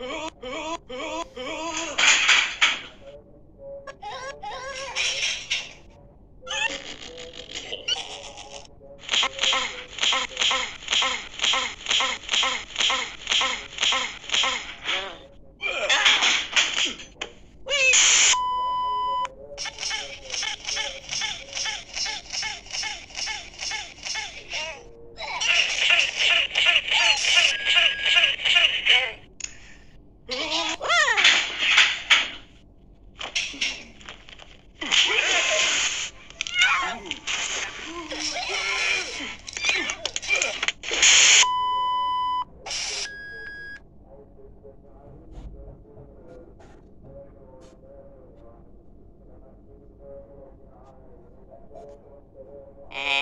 Oh, oh, oh! Eh.